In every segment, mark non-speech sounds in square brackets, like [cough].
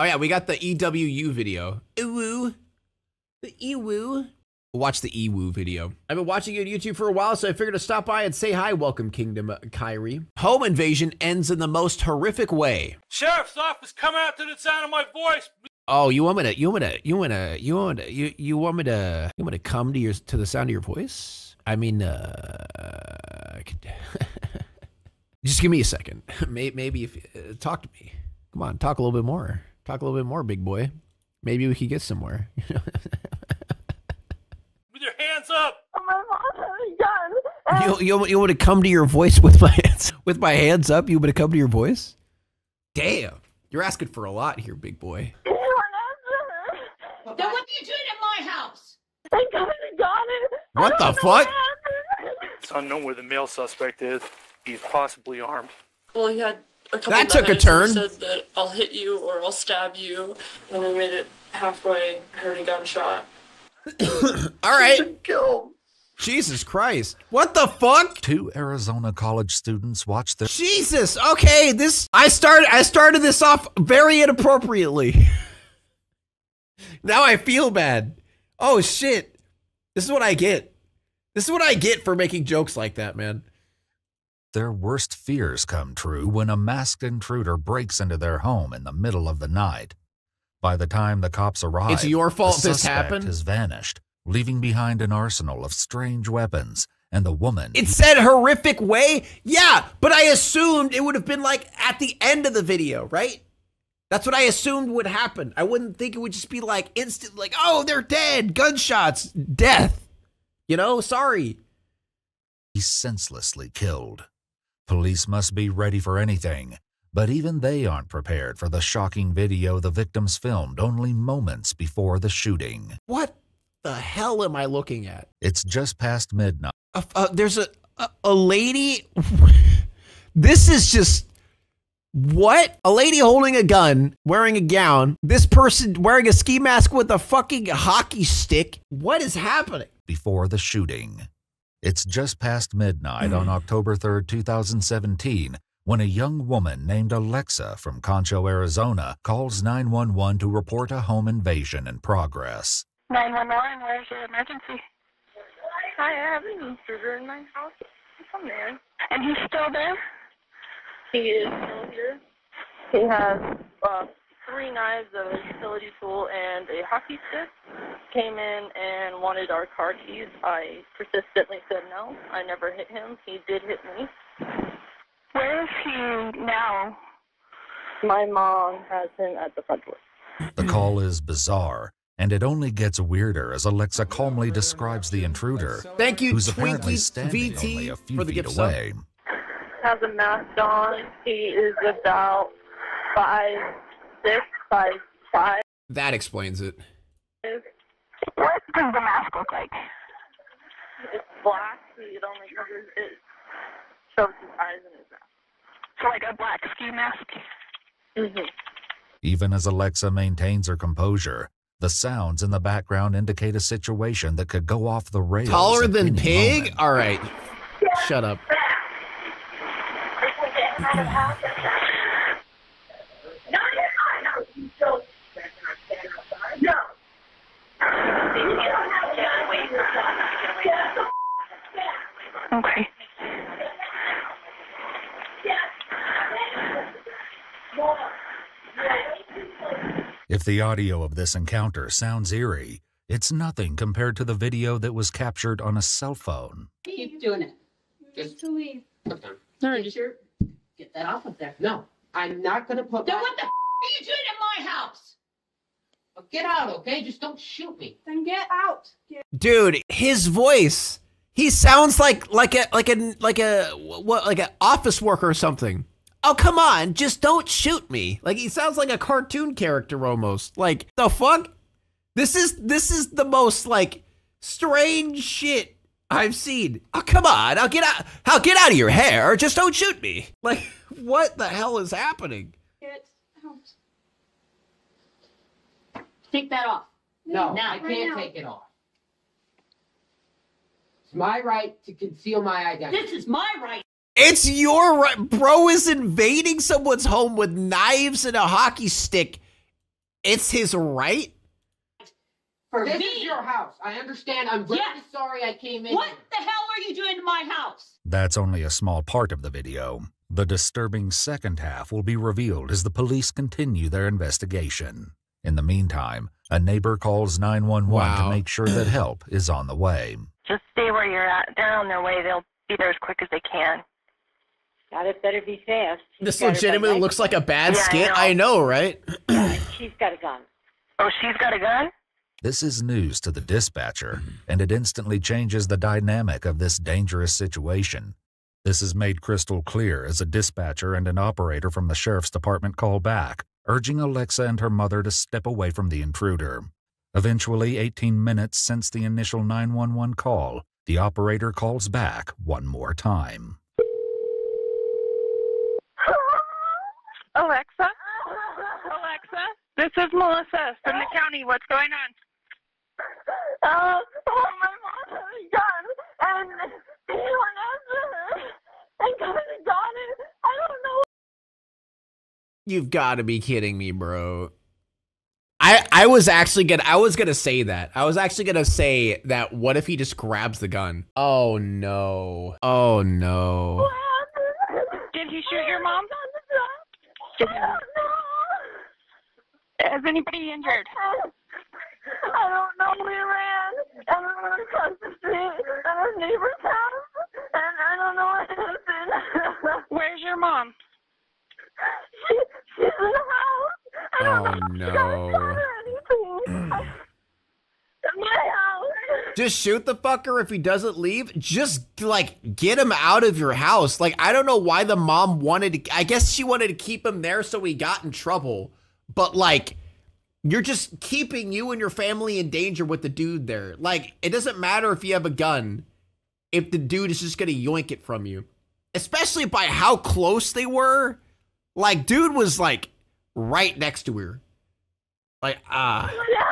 Oh yeah, we got the EWU video. Ewu. The Ewu. Watch the Ewu video. I've been watching you on YouTube for a while, so I figured to stop by and say hi. Welcome, Kingdom uh, Kyrie. Home invasion ends in the most horrific way. Sheriff's office, come out to the sound of my voice. Oh, you want me to? You want me to? You want to? You want to? You you want me to? You want me to come to your to the sound of your voice? I mean, uh, [laughs] just give me a second. [laughs] Maybe, maybe if uh, talk to me. Come on, talk a little bit more. Talk a little bit more, big boy. Maybe we could get somewhere. With your hands up. Oh my God, gun. you you you want to come to your voice with my hands with my hands up? You want to come to your voice? Damn, you're asking for a lot here, big boy. Then what are you doing at my house? I got it, got it. I What the fuck? It's unknown where the male suspect is. He's possibly armed. Well, he had a couple That took a turn. Said that I'll hit you or I'll stab you, and we made it halfway. Heard a gunshot. [coughs] All right. Kill. Jesus Christ. What the fuck? Two Arizona college students watched this. Jesus. Okay, this I started I started this off very inappropriately. [laughs] now I feel bad. Oh shit. This is what I get. This is what I get for making jokes like that, man. Their worst fears come true when a masked intruder breaks into their home in the middle of the night. By the time the cops arrive, It's your fault the this suspect happened? has vanished, leaving behind an arsenal of strange weapons and the woman It said horrific way. Yeah, but I assumed it would have been like at the end of the video, right? That's what I assumed would happen. I wouldn't think it would just be like instant, like, oh, they're dead, gunshots, death. You know, sorry. he senselessly killed. Police must be ready for anything, but even they aren't prepared for the shocking video the victims filmed only moments before the shooting. What the hell am I looking at? It's just past midnight. Uh, uh, there's a, a a lady. [laughs] this is just what a lady holding a gun, wearing a gown. This person wearing a ski mask with a fucking hockey stick. What is happening? before the shooting. It's just past midnight on October 3rd, 2017, when a young woman named Alexa from Concho, Arizona calls 911 to report a home invasion in progress. 911, where's your emergency? Hi, I have an intruder in my house. Come there. And he's still there? He is still here. He has uh, three knives, a utility tool, and a hockey stick. Came in and wanted our car keys. I persistently said no. I never hit him. He did hit me. Where is he now? My mom has him at the front door. The call is bizarre, and it only gets weirder as Alexa calmly describes the intruder, Thank you, who's apparently standing VT, only a few for the feet away. has a mask on. He is about five, six, five, five. That explains it. What does the mask look like? It's black. It only covers it. Shows his eyes and his mouth. So like a black ski mask. Mm-hmm. Even as Alexa maintains her composure, the sounds in the background indicate a situation that could go off the rails. Taller than any pig? moment. All right. Shut up. Okay. If the audio of this encounter sounds eerie, it's nothing compared to the video that was captured on a cell phone. Keep doing it. Just to leave. Alright. Get your, get that off of there. No, I'm not gonna put. Then my- what the f- are you doing at my house? Get out, okay? Just don't shoot me. Then get out. Dude, his voice. He sounds like like a like a like a what like an office worker or something. Oh come on, just don't shoot me. Like he sounds like a cartoon character almost. Like the fuck? This is this is the most like strange shit I've seen. Oh come on, I'll get out I'll get out of your hair. Just don't shoot me. [laughs] Like what the hell is happening? Get out. Take that off. No, Now, I can't now. take it off. It's my right to conceal my identity. This is my right. It's your right. Bro is invading someone's home with knives and a hockey stick it's his right. For This me. is your house. I understand. I'm very Yes. sorry I came in. What the hell are you doing to my house? That's only a small part of the video. The disturbing second half will be revealed as the police continue their investigation. In the meantime, a neighbor calls 911 Wow. to make sure that help is on the way. Just stay where you're at. They're on their way. They'll be there as quick as they can. God, it better be fast. She's This legitimately looks like a bad Yeah, I skit. know. I know, right? right- [clears throat] She's got a gun. Oh, she's got a gun? This is news to the dispatcher, and it instantly changes the dynamic of this dangerous situation. This is made crystal clear as a dispatcher and an operator from the sheriff's department call back, urging Alexa and her mother to step away from the intruder. Eventually, 18 minutes since the initial 911 call, the operator calls back one more time. Alexa? Alexa? This is Melissa from the county. What's going on? Uh, oh, my mom has a gun, and he went after her and kind of got it. I don't know. You've got to be kidding me, bro. I I was actually gonna I was gonna say that. I was actually gonna say that. What if he just grabs the gun? Oh no. Oh no. Did he shoot your mom? [laughs] Is anybody injured? I don't know. We ran and we went across the street at our neighbor's house, and I don't know what happened. [laughs] Where's your mom? She, she's in the house. Oh, know. if she got no. shot or anything. I- In my house. Just shoot the fucker if he doesn't leave. Just like get him out of your house. Like I don't know why the mom wanted to I guess she wanted to keep him there so he got in trouble. But like you're just keeping you and your family in danger with the dude there. Like it doesn't matter if you have a gun if the dude is just going to yoink it from you. Especially by how close they were. Like dude was like right next to her. Like ah Yeah.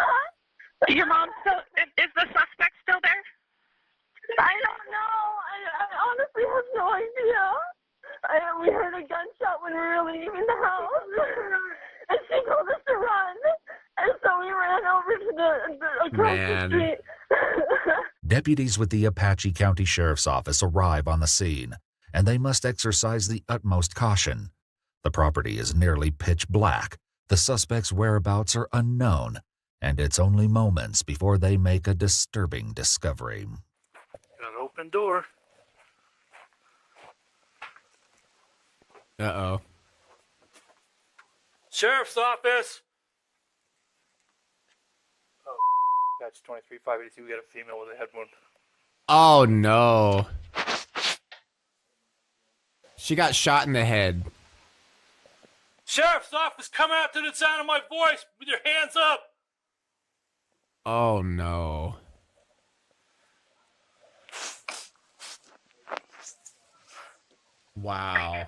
[laughs] Your mom still is, is the suspect still there? I don't know. I, I honestly have no idea. I, we heard a gunshot when we were leaving the house, [laughs] and she told us to run, and so we ran over to the, the across Man. the street. [laughs] Deputies with the Apache County Sheriff's Office arrive on the scene, and they must exercise the utmost caution. The property is nearly pitch black, the suspect's whereabouts are unknown, and it's only moments before they make a disturbing discovery. Got an open door. uh-oh. Sheriff's office. Oh, that's 23582. We got a female with a head wound. Oh no. She got shot in the head. Sheriff's office, come out to the sound of my voice with your hands up. Oh no. Wow.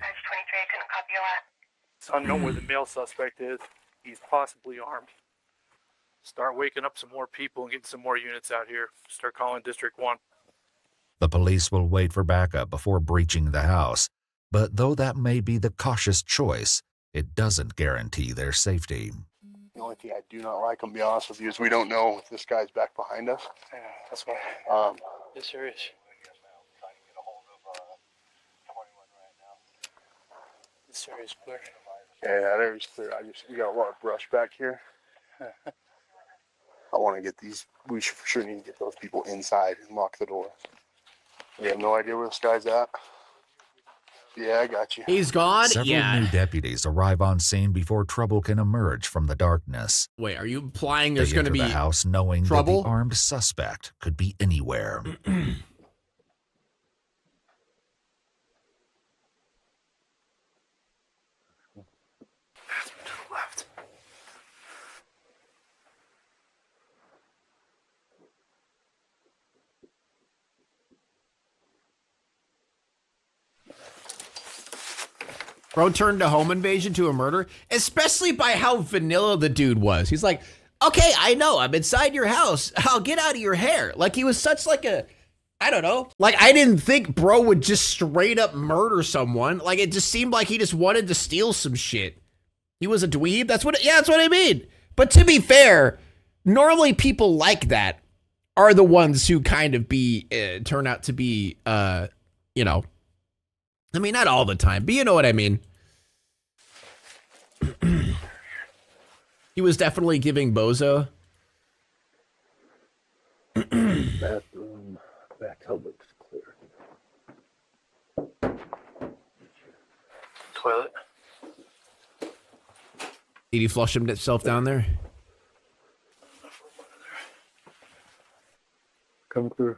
It's unknown where the male suspect is. He's possibly armed. Start waking up some more people and getting some more units out here. Start calling District 1. The police will wait for backup before breaching the house, but though that may be the cautious choice, it doesn't guarantee their safety. The only thing I do not like, I'll be honest with you, is we don't know if this guy's back behind us. Yeah, that's why. Um, Yes, there is. This area is clear. yeah, that area's clear. I just we got a lot of brush back here. [laughs] I want to get these. We should for sure need to get those people inside and lock the door. We have no idea where this guy's at. Yeah, I got you. He's gone? Several yeah. new deputies arrive on scene before trouble can emerge from the darkness. Wait, are you implying there's going to enter be the house knowing trouble? that the armed suspect could be anywhere. [clears throat] Bro turned a home invasion to a murder, especially by how vanilla the dude was. He's like, okay, I know, I'm inside your house. I'll get out of your hair. Like he was such like a, I don't know. Like I didn't think bro would just straight up murder someone. Like it just seemed like he just wanted to steal some shit. He was a dweeb. That's what. yeah, that's what I mean. But to be fair, normally people like that are the ones who kind of be uh, turn out to be uh you know I mean not all the time, but you know what I mean. [clears throat] he was definitely giving Bozo. [clears throat] Bathroom, back tub looks clear. Toilet. Did he flush himself down there? Come through.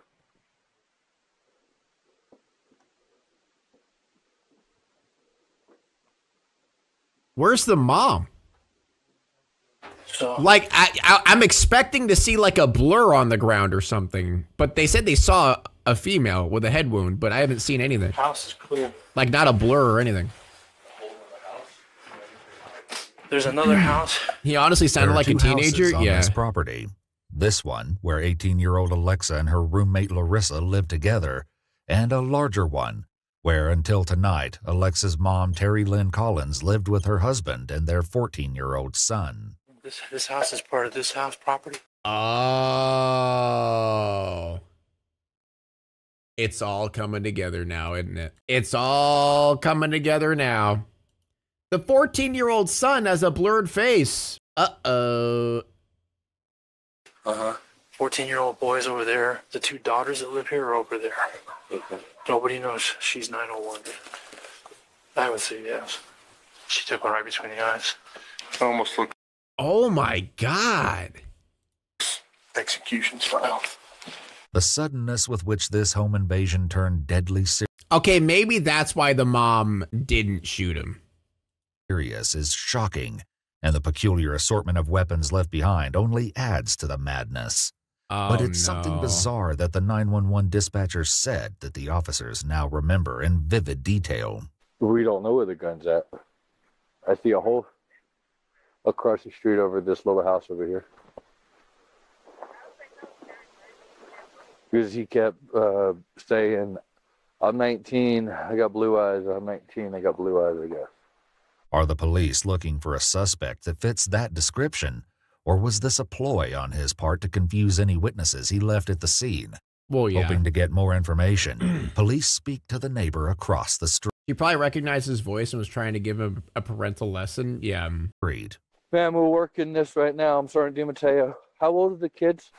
Where's the mom? So Like I, I I'm expecting to see like a blur on the ground or something, but they said they saw a female with a head wound, but I haven't seen anything. house is clear. Like not a blur or anything. There's another house. He honestly sounded like a teenager. on Yeah. this property. This one, where 18-year-old Alexa and her roommate Larissa live together, and a larger one, where until tonight, Alexa's mom Terry Lynn Collins lived with her husband and their 14-year-old son. This this house is part of this house property. Oh. It's all coming together now, isn't it? It's all coming together now. The 14 year old son has a blurred face. Uh oh. Uh huh. 14 year old boys over there. The two daughters that live here are over there. Nobody knows she's 901. I would say yes. She took one right between the eyes. I Almost look Oh my God. execution style. The suddenness with which this home invasion turned deadly serious. Okay, maybe that's why the mom didn't shoot him. serious is shocking, and the peculiar assortment of weapons left behind only adds to the madness. Oh, but it's something bizarre that the 911 dispatcher said that the officers now remember in vivid detail. We don't know where the gun's at. I see a hole across the street over this little house over here. Because he kept uh, saying, I'm 19, I got blue eyes. I'm 19, I got blue eyes, I guess. Are the police looking for a suspect that fits that description? Or was this a ploy on his part to confuse any witnesses he left at the scene? Well, yeah. Hoping to get more information, [clears throat] police speak to the neighbor across the street. He probably recognized his voice and was trying to give him a parental lesson. Yeah. street. Ma'am, we're working this right now. I'm Sergeant DiMatteo. How old are the kids?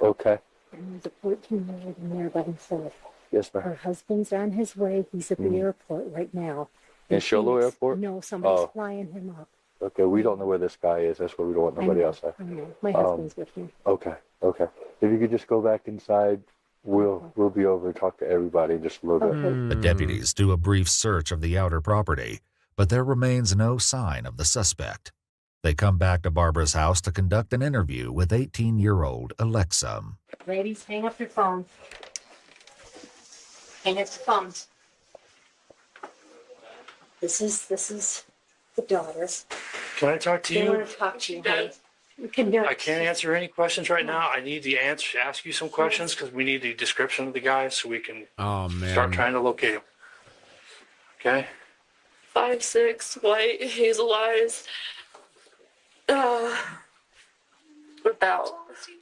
Okay. And there's a 14 year old in there by himself. Yes, ma'am. Her husband's on his way. He's at the Mhm. airport right now. In In Show Low Airport? No, somebody's Oh. flying him up. Okay, we don't know where this guy is. That's why we don't want nobody know, outside. I know. My Um, husband's with me. Okay, okay. If you could just go back inside, we'll we'll be over and talk to everybody in just a little bit. The deputies do a brief search of the outer property, but there remains no sign of the suspect. They come back to Barbara's house to conduct an interview with 18 year old Alexa. Ladies, hang up your phones. Hang up your phones. This is this is the daughter. Can I talk to They you? want to talk to you, honey. We can do I can't answer any questions right now. I need to answer, ask you some questions because we need the description of the guy so we can Oh man. start trying to locate him. Okay? Five six, white, hazel eyes. Uh, about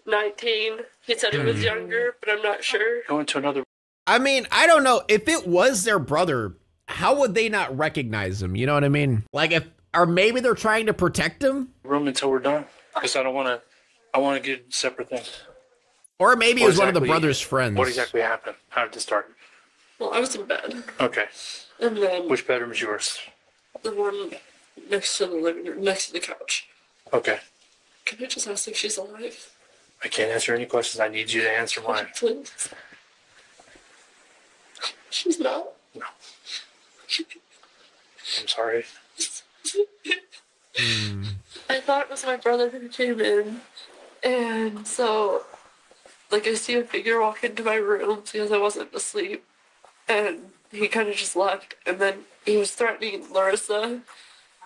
nineteen. He said he was younger, but I'm not sure. Go into another I mean, I don't know if it was their brother. How would they not recognize him? You know what I mean? Like if, or maybe they're trying to protect him, room until we're done because I don't want to. I want to get separate things. or maybe it What was one of the brother's friends. What exactly happened? How did this start? Well, I was in bed, Okay. and then Which bedroom is yours? the one next to the living room, next to the couch. Okay. Can I just ask if she's alive? I can't answer any questions. I need you to answer mine. Please. She's not. No. I'm sorry. I thought it was my brother who came in, and so, like, I see a figure walk into my room because I wasn't asleep, and he kind of just left, and then he was threatening Larissa,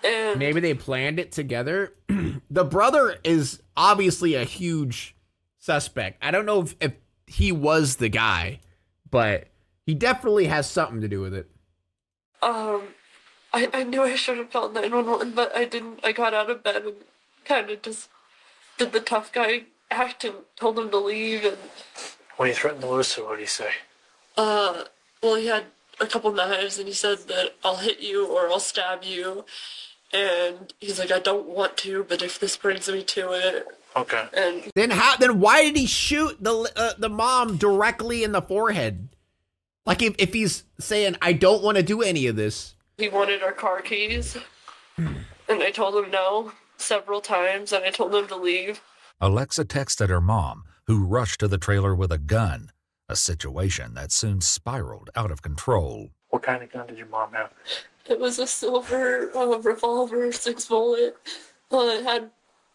and Maybe they planned it together. [clears throat] the brother is obviously a huge suspect. I don't know if, if he was the guy, but he definitely has something to do with it. um, I, I knew I should have called 911, but I didn't. I got out of bed and kind of just did the tough guy act and told him to leave. And When he threatened Melissa, what did he say? uh, well, he had a couple knives, and he said that I'll hit you or I'll stab you. And he's like, I don't want to, but if this brings me to it, Okay. and Then how? Then why did he shoot the uh, the mom directly in the forehead? Like if if he's saying I don't want to do any of this. He wanted our car keys, and I told him no several times, and I told him to leave. Alexa texted her mom, who rushed to the trailer with a gun, a situation that soon spiraled out of control. What kind of gun did your mom have? It was a silver uh, revolver, six bullet. Uh, it had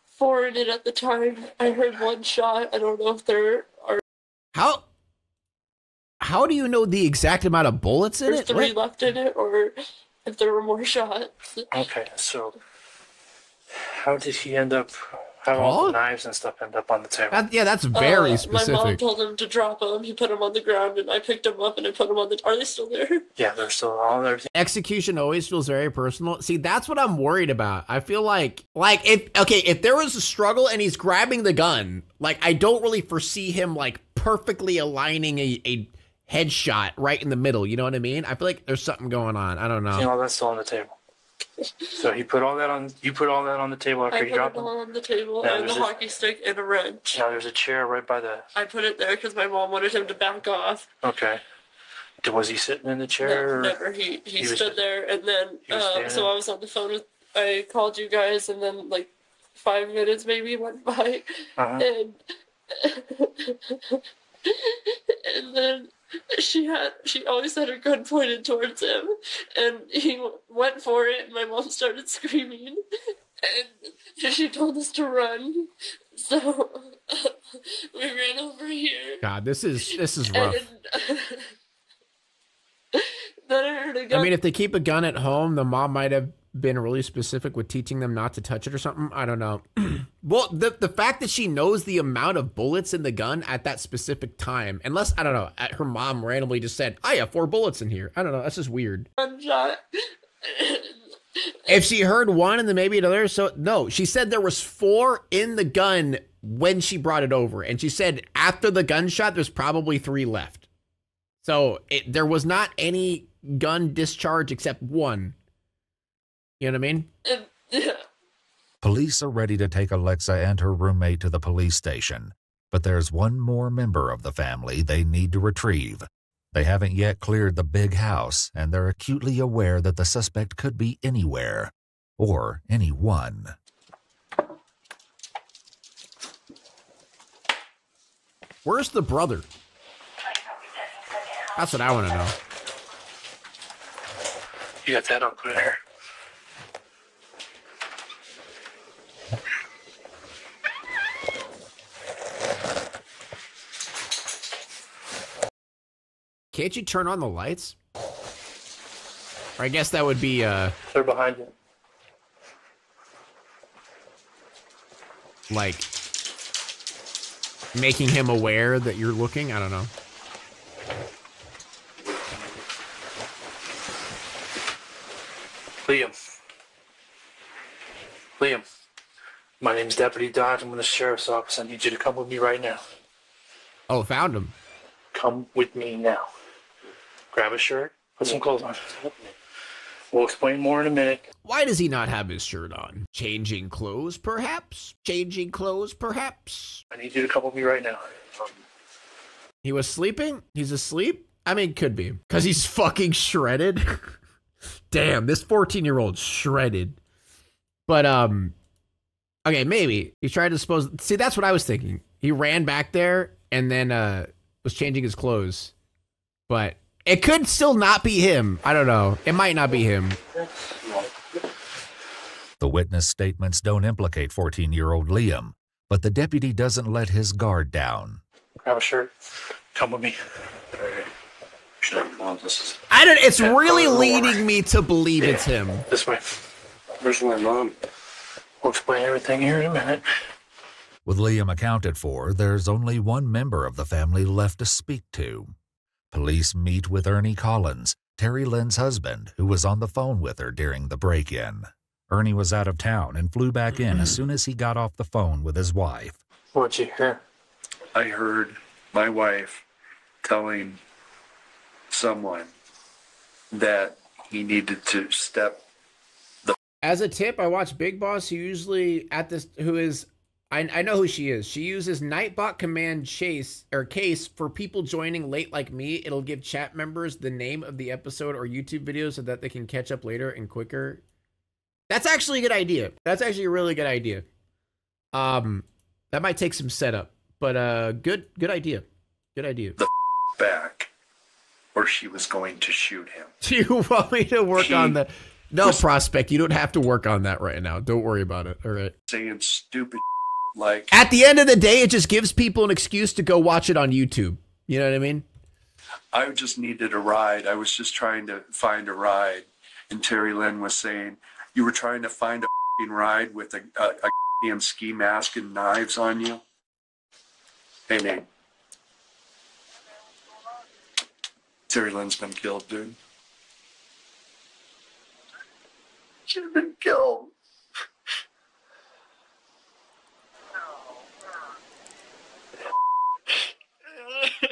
four in it at the time. I heard one shot. I don't know if there are How? How do you know the exact amount of bullets in there's it? three What? left in it, or if there were more shots. Okay, so how did he end up? How did all Huh? the knives and stuff end up on the table? That, yeah, that's very Uh, My mom specific. told him to drop them. He put them on the ground, and I picked them up and I put them on the. Are they still there? Yeah, they're still all everything. Execution always feels very personal. See, that's what I'm worried about. I feel like, like if okay, if there was a struggle and he's grabbing the gun, like I don't really foresee him like perfectly aligning a, a headshot right in the middle. You know what I mean? I feel like there's something going on. I don't You know. know, that's still on the table. So he put all that on. You put all that on the table I after put he it dropped them. all on the table Yeah, and the there's a- hockey stick and a wrench. Now there's a chair right by the. I put it there because my mom wanted him to back off. Okay. Did- Was he sitting in the chair? No, or- never. He he, He was stood just- there, and then he was uh, standing? so I was on the phone with. I called you guys, and then like five minutes maybe went by, Uh-huh. and [laughs] and then she had she always had her gun pointed towards him, and he went for it. And my mom started [laughs] screaming, and she told us to run. So [laughs] we ran over here. God, this is this is rough. And [laughs] then I heard a gun. I mean, if they keep a gun at home, the mom might have been really specific with teaching them not to touch it or something. I don't know. [clears throat] well, the the fact that she knows the amount of bullets in the gun at that specific time, unless I don't know, at- her mom randomly just said, "I have four bullets in here." I don't know. That's just weird. [laughs] If she heard one and then maybe another, so no, she said there was four in the gun when she brought it over, and she said after the gunshot, there's probably three left. So it, there was not any gun discharge except one. You know what I mean? [laughs] Police are ready to take Alexa and her roommate to the police station, but there's one more member of the family they need to retrieve. They haven't yet cleared the big house, and they're acutely aware that the suspect could be anywhere or anyone. Where's the brother? That's what I want to know. You got that uncle there. Can't you turn on the lights? Or I guess that would be uh They're behind you. like making him aware that you're looking. I don't know. Liam. Liam. My name's Deputy Dodd. I'm in the sheriff's office. I need you to come with me right now. Oh, found him. Come with me now. Grab a shirt. Put some clothes on. We'll explain more in a minute. Why does he not have his shirt on? Changing clothes, perhaps? Changing clothes, perhaps? I need you to come with me right now. Um, He was sleeping? He's asleep? I mean, could be. Because he's fucking shredded. [laughs] Damn, this 14 year old shredded. But, um, okay, maybe. He tried to dispose. See, that's what I was thinking. He ran back there and then, uh, was changing his clothes. But it could still not be him. I don't know. It might not be him. The witness statements don't implicate 14 year old Liam, but the deputy doesn't let his guard down. grab a shirt. Come with me. I don't. It's really leading me to believe it's him. This way. Where's my mom? We'll explain everything here in a minute. With Liam accounted for, there's only one member of the family left to speak to. Police meet with Ernie Collins, Terry Lynn's husband, who was on the phone with her during the break in. Ernie was out of town and flew back in as soon as he got off the phone with his wife. What'd you hear? I heard my wife telling someone that he needed to step As a tip, I watch Big Boss. Who usually at this, who is, I, I know who she is. She uses Nightbot Command Chase or Case for people joining late like me. It'll give chat members the name of the episode or YouTube video so that they can catch up later and quicker. That's actually a good idea. That's actually a really good idea. Um, that might take some setup, but uh, good, good idea. Good idea. The back, or she was going to shoot him. [laughs] Do you want me to work She on the? No, was- prospect. You don't have to work on that right now. Don't worry about it. All right. Saying stupid like At the end of the day, it just gives people an excuse to go watch it on YouTube. You know what I mean? I just needed a ride. I was just trying to find a ride. And Terry Lynn was saying, You were trying to find a fing ride with a, a, a damn ski mask and knives on you? Hey, Nate. Terry Lynn's been killed, dude. She's been killed. [laughs]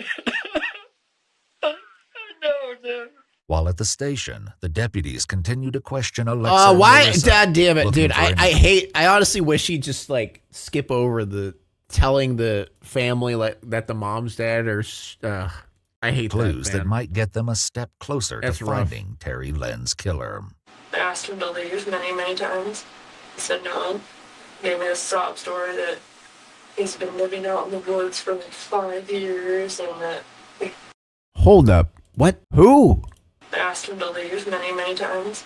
While at the station, the deputies continue to question Alexa. Uh, and why? God damn it, dude! I, I hate. I honestly wish he'd just like skip over the telling the family like that the mom's dead or. Uh, I hate clues that, that might get them a step closer That's to rough. finding Terry Lynn's killer. I asked him to leave many, many times. He said no. Gave me a sob story that he's been living out in the woods for like five years and that Hold up. What? Who? I asked him to leave many, many times.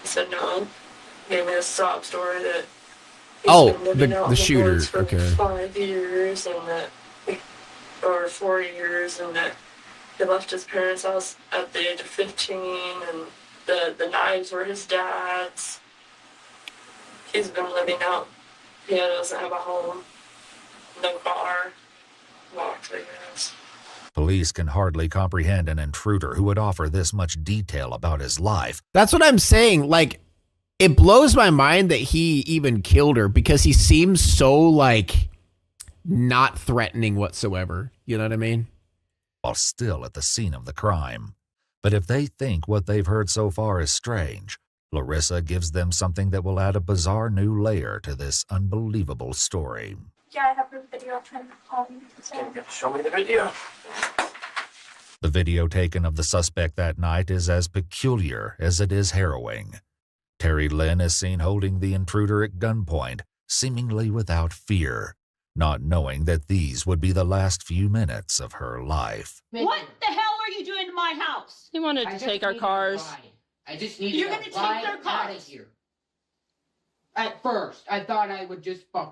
He said no. Gave me a sob story that he's Oh, been living the- out the in shooter, woods for like okay. five years and that or four years and that he left his parents' house at the age of fifteen and the the knives were his dad's. He's been living out. He doesn't have a home, no car, locked, I guess. Police can hardly comprehend an intruder who would offer this much detail about his life. That's what I'm saying. Like, it blows my mind that he even killed her because he seems so like not threatening whatsoever. You know what I mean? while still at the scene of the crime. But if they think what they've heard so far is strange, Larissa gives them something that will add a bizarre new layer to this unbelievable story. Yeah, I have the video trying to call me. Show me the video. The video taken of the suspect that night is as peculiar as it is harrowing. Terry Lynn is seen holding the intruder at gunpoint, seemingly without fear, not knowing that these would be the last few minutes of her life. What the hell are you doing to my house? He wanted to take our cars. I just needed You're a gonna take ride their out of cars. here. At first, I thought I would just bu-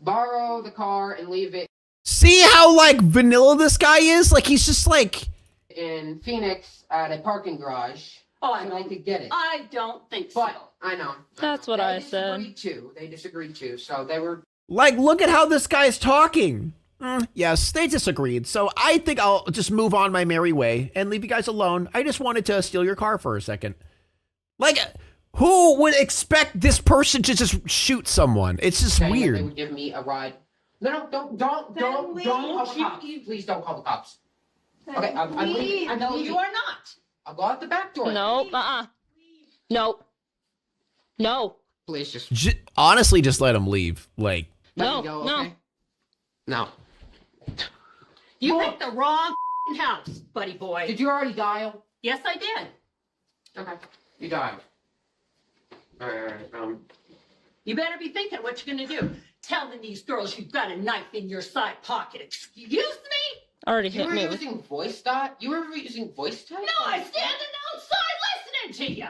borrow the car and leave it See how like vanilla this guy is? Like he's just like in Phoenix at a parking garage. Oh, I so I could get it. I don't think But so. I know. That's what they I said. They disagreed Too. They disagreed too. So they were like look at how this guy's talking. Mm, yes, they disagreed. So I think I'll just move on my merry way and leave you guys alone. I just wanted to steal your car for a second. Like who would expect this person to just shoot someone? It's just saying that They would give me a ride. No, no, don't, don't, Then don't, leave. don't call the cops. you- Please don't call the cops. Okay, I'm, I'm leaving. I'm no, leaving. you are not. I'll go out the back door. No, uh-uh. No. No. Please just J- honestly, just let him leave. Like No, go. no. Okay? No. You Well- picked the wrong house, buddy boy. Did you already dial? Yes, I did. Okay. You dialed. Alright, um. You better be thinking what you're gonna do. Telling these girls you've got a knife in your side pocket. Excuse me? Already You hit were me with using voice dot? You were using voice type? No, I'm standing outside listening to you.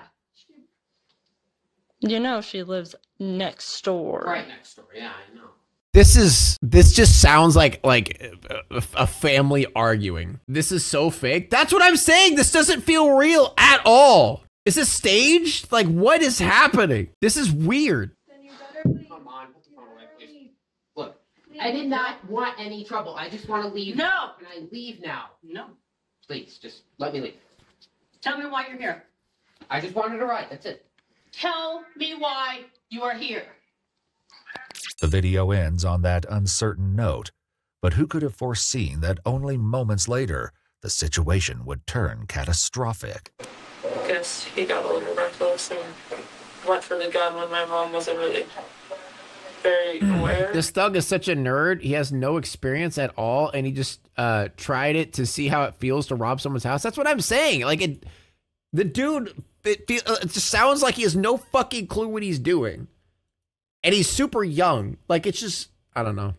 You know she lives next door. Right next door. Yeah, I know. this is this just sounds like like a, a family arguing. This is so fake. That's what I'm saying. This doesn't feel real at all. Is this staged? Like what is happening? This is weird. Come on, put the phone away, please. Look, I did not want any trouble. I just want to leave. No. Can I leave now? No. Please, just let me leave. Tell me why you're here. I just wanted a ride. That's it. Tell me why you are here. The video ends on that uncertain note, but who could have foreseen that only moments later the situation would turn catastrophic? He got a little reckless and went for the gun when my mom wasn't really very aware. This thug is such a nerd. He has no experience at all, and he just uh, tried it to see how it feels to rob someone's house. That's what I'm saying. Like it, the dude, it, feel, uh, it just sounds like he has no fucking clue what he's doing, and he's super young. Like it's just, I don't know.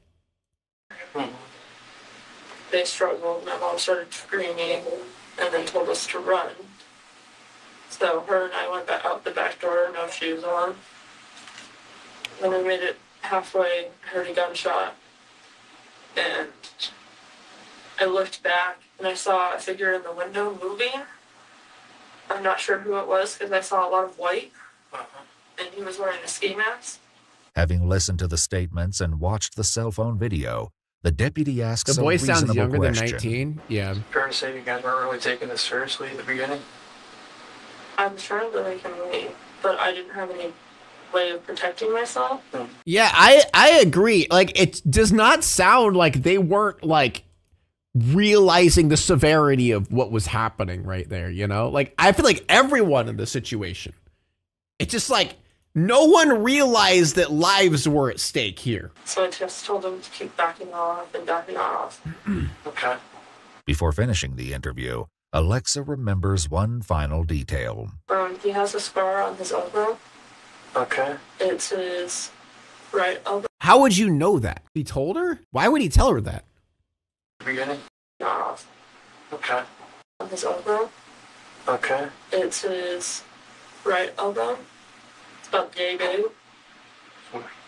They struggled. My mom started screaming and then told us to run. So her and I went back out the back door, no shoes on. When we made it halfway, heard a gunshot. And I looked back and I saw a figure in the window moving. I'm not sure who it was because I saw a lot of white. Uh-huh. And he was wearing a ski mask. Having listened to the statements and watched the cell phone video, the deputy asks The boy a sounds reasonable younger than 19. Yeah. Fair to say you guys weren't really taking this seriously at the beginning? I'm sure that I can leave, but I didn't have any way of protecting myself. Yeah, I I agree. Like it does not sound like they weren't like realizing the severity of what was happening right there, you know? Like I feel like everyone in the situation. It's just like no one realized that lives were at stake here. So I just told them to keep backing off and backing off. [clears throat] okay. Before finishing the interview, Alexa remembers one final detail. Um, he has a scar on his elbow. Okay. It's his right elbow. How would you know that? He told her? Why would he tell her that? Beginning? Off Okay. on his elbow. Okay. It's his right elbow. It's about yay big,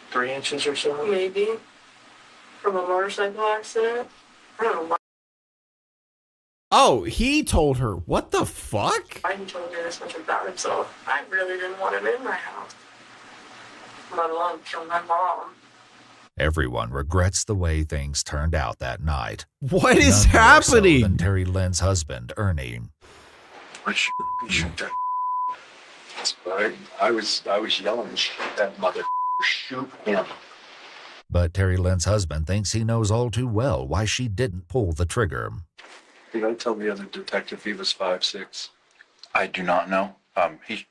Three inches or so? maybe, from a motorcycle accident. I don't know why Oh, he told her. What the fuck? why he told me this much about himself. I really didn't want him in my house. Let alone kill my mom. Everyone regrets the way things turned out that night. What is None more so happening? than Terry Lynn's husband, Ernie. I shoot, shoot that. I, I was I was yelling, shoot that mother, shoot him. But Terry Lynn's husband thinks he knows all too well why she didn't pull the trigger. Did I tell the other detective he was five six? I do not know. Um, he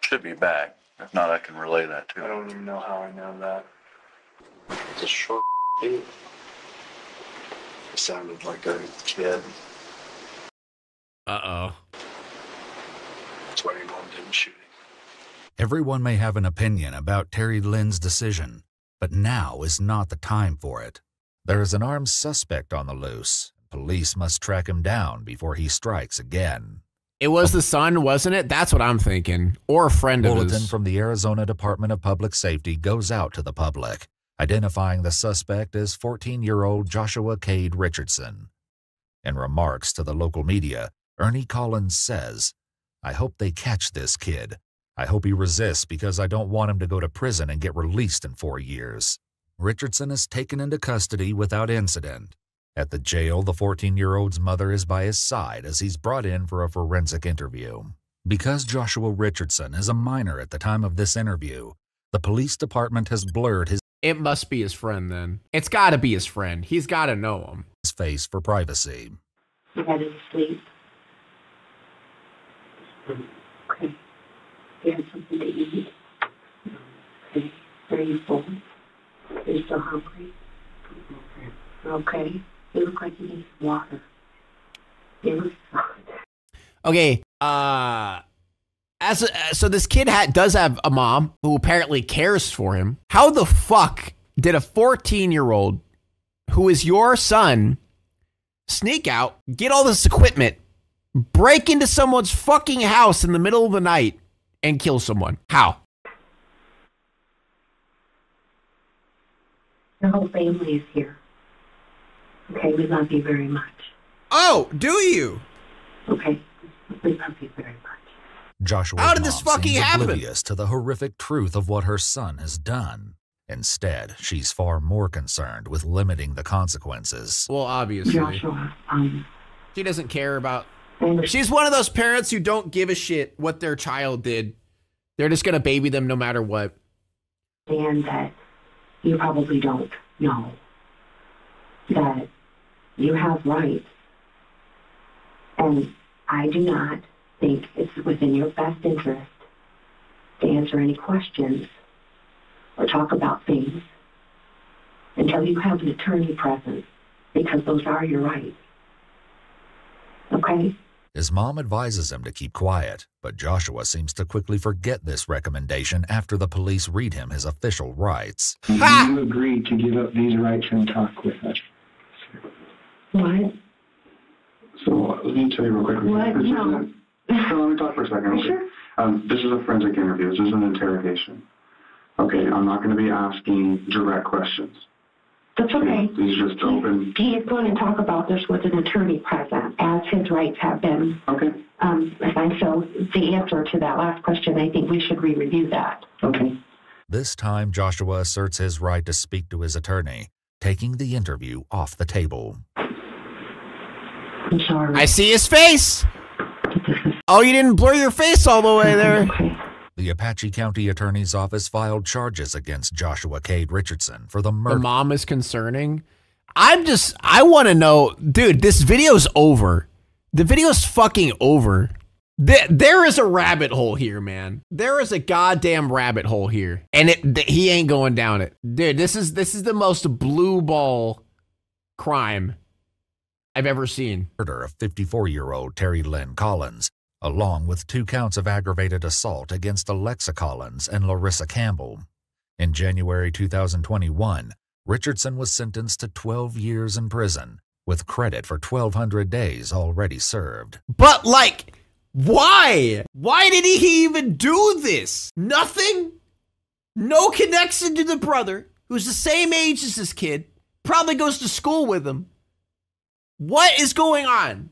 should be back. If not, I can relay that to him. I him. don't even know how I know that. It's a short dude. He sounded like a kid. Uh oh. That's why your mom didn't shoot him. Everyone may have an opinion about Terry Lynn's decision, but now is not the time for it. There is an armed suspect on the loose. Police must track him down before he strikes again. It was the son, wasn't it? That's what I'm thinking. Or a friend of Bulletin his. from the Arizona Department of Public Safety goes out to the public, identifying the suspect as 14 year old Joshua Cade Richardson. In remarks to the local media, Ernie Collins says, I hope they catch this kid. I hope he resists because I don't want him to go to prison and get released in four years. Richardson is taken into custody without incident. At the jail, the 14 year old's mother is by his side as he's brought in for a forensic interview. Because Joshua Richardson is a minor at the time of this interview, the police department has blurred his It must be his friend then. It's got to be his friend. He's got to know him. His face for privacy. You had to sleep. Um, okay. You had something to eat. Um, okay. Are you full? Are you still hungry? Okay. Okay. You look like you need water. You look Okay. Uh as a, so this kid ha- does have a mom who apparently cares for him. How the fuck did a 14-year-old who is your son sneak out, get all this equipment, break into someone's fucking house in the middle of the night and kill someone? How? Your whole family is here. Okay, we love you very much. Oh, do you? Okay, we love you very much. Joshua How did this fucking happen? oblivious to the horrific truth of what her son has done. Instead, she's far more concerned with limiting the consequences. Well, obviously. Joshua, um, She doesn't care about She's one of those parents who don't give a shit what their child did. They're just gonna baby them no matter what. And that you probably don't know that you have rights. And I do not think it's within your best interest to answer any questions or talk about things until you have an attorney present because those are your rights. Okay? His mom advises him to keep quiet, but Joshua seems to quickly forget this recommendation after the police read him his official rights. [laughs] You agreed to give up these rights and talk with us. What? So let me tell you real quick. What? This is No. a- so let me talk for a second. okay? Sure. Um, this is a forensic interview. This is an interrogation. Okay, I'm not going to be asking direct questions. That's okay. These are just open. He is going to talk about this with an attorney present, as his rights have been Okay. um, assigned. So the answer to that last question, I think we should re-review that. Okay. This time, Joshua asserts his right to speak to his attorney, taking the interview off the table. I'm sorry. I see his face. Oh, you didn't blur your face all the way there. The Apache County Attorney's Office filed charges against Joshua Cade Richardson for the The murder. mom is concerning. I'm just, I want to know, dude, this video's over. The video's fucking over. Th- There is a rabbit hole here, man. There is a goddamn rabbit hole here, and it he ain't going down it, dude. This is this is the most blue ball crime I've ever seen. murder of 54 year old Terry Lynn Collins, along with two counts of aggravated assault against Alexa Collins and Larissa Campbell. In January 2021, Richardson was sentenced to 12 years in prison, with credit for 1,200 days already served. But like, why? Why did he even do this? Nothing? No connection to the brother, who's the same age as this kid, probably goes to school with him. What is going on?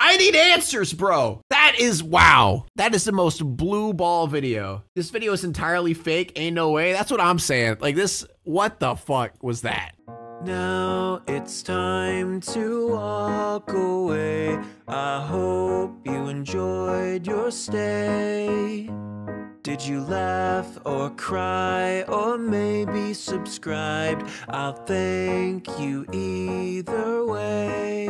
I need answers, bro. That is wow. That is the most blue ball video. This video is entirely fake. Ain't no way. That's what I'm saying. Like this, what the fuck was that? Now it's time to walk away. I hope you enjoyed your stay. Did you laugh or cry or maybe subscribed? I'll thank you either way.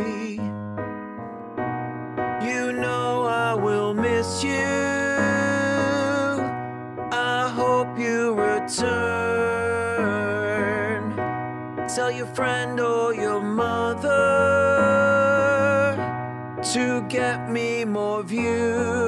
You know I will miss you. I hope you return. Tell your friend or your mother to get me more views.